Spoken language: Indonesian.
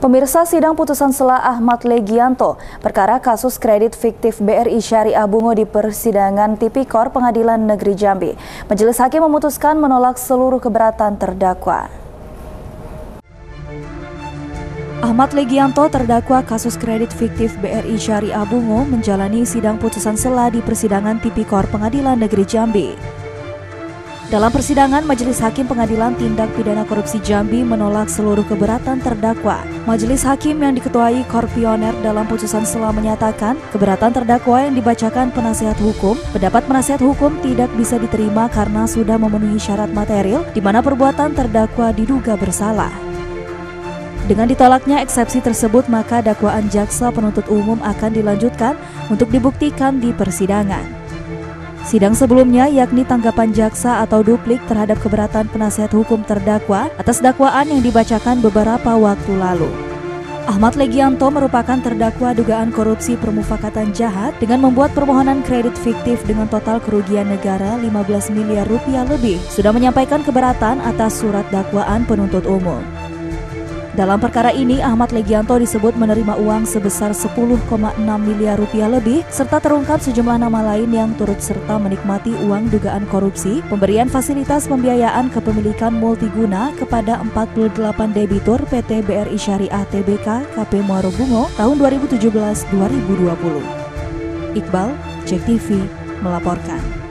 Pemirsa sidang putusan sela Ahmad Legianto perkara kasus kredit fiktif BRI Syariah Bungo di persidangan Tipikor Pengadilan Negeri Jambi. Majelis Hakim memutuskan menolak seluruh keberatan terdakwa. Ahmad Legianto terdakwa kasus kredit fiktif BRI Syariah Bungo menjalani sidang putusan sela di persidangan Tipikor Pengadilan Negeri Jambi. Dalam persidangan, Majelis Hakim Pengadilan Tindak Pidana Korupsi Jambi menolak seluruh keberatan terdakwa. Majelis Hakim yang diketuai Korpioner dalam putusan setelah menyatakan keberatan terdakwa yang dibacakan penasihat hukum, pendapat penasihat hukum tidak bisa diterima karena sudah memenuhi syarat material di mana perbuatan terdakwa diduga bersalah. Dengan ditolaknya eksepsi tersebut, maka dakwaan jaksa penuntut umum akan dilanjutkan untuk dibuktikan di persidangan. Sidang sebelumnya yakni tanggapan jaksa atau duplik terhadap keberatan penasihat hukum terdakwa atas dakwaan yang dibacakan beberapa waktu lalu. Ahmad Legianto merupakan terdakwa dugaan korupsi permufakatan jahat dengan membuat permohonan kredit fiktif dengan total kerugian negara 15 miliar rupiah lebih. Sudah menyampaikan keberatan atas surat dakwaan penuntut umum. Dalam perkara ini, Ahmad Legianto disebut menerima uang sebesar 10,6 miliar rupiah lebih, serta terungkap sejumlah nama lain yang turut serta menikmati uang dugaan korupsi, pemberian fasilitas pembiayaan kepemilikan multiguna kepada 48 debitur PT BRI Syariah TBK KP Muaro Bungo tahun 2017-2020. Iqbal, Cek TV, melaporkan.